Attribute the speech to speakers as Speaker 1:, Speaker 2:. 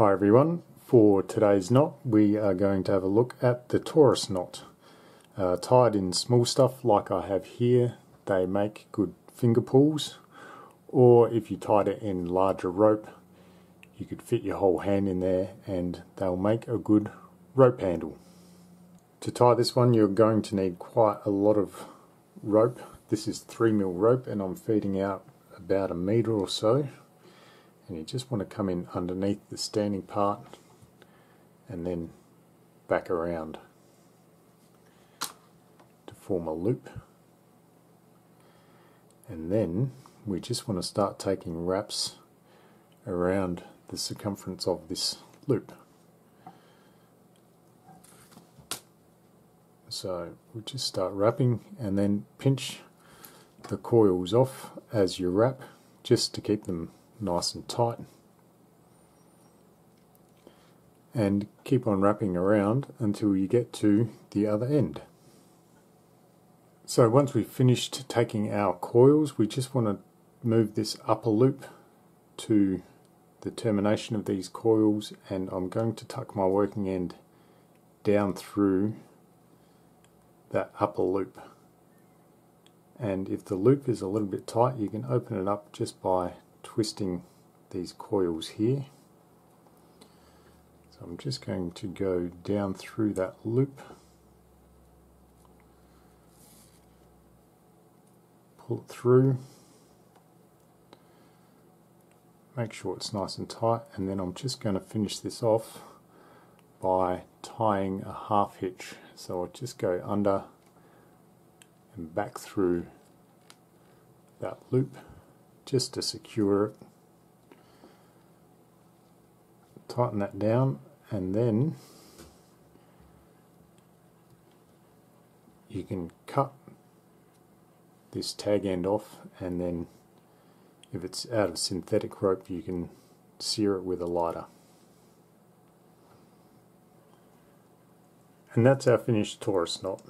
Speaker 1: Hi everyone, for today's knot we are going to have a look at the torus knot. Uh, tied in small stuff like I have here, they make good finger pulls, or if you tied it in larger rope, you could fit your whole hand in there and they'll make a good rope handle. To tie this one you're going to need quite a lot of rope. This is 3 mil rope and I'm feeding out about a metre or so and you just want to come in underneath the standing part and then back around to form a loop. And then we just want to start taking wraps around the circumference of this loop. So we just start wrapping and then pinch the coils off as you wrap just to keep them nice and tight and keep on wrapping around until you get to the other end. So once we've finished taking our coils we just want to move this upper loop to the termination of these coils and I'm going to tuck my working end down through that upper loop and if the loop is a little bit tight you can open it up just by twisting these coils here. So I'm just going to go down through that loop, pull it through, make sure it's nice and tight and then I'm just going to finish this off by tying a half hitch. So I'll just go under and back through that loop just to secure it. Tighten that down and then you can cut this tag end off and then if it's out of synthetic rope you can sear it with a lighter. And that's our finished torus knot.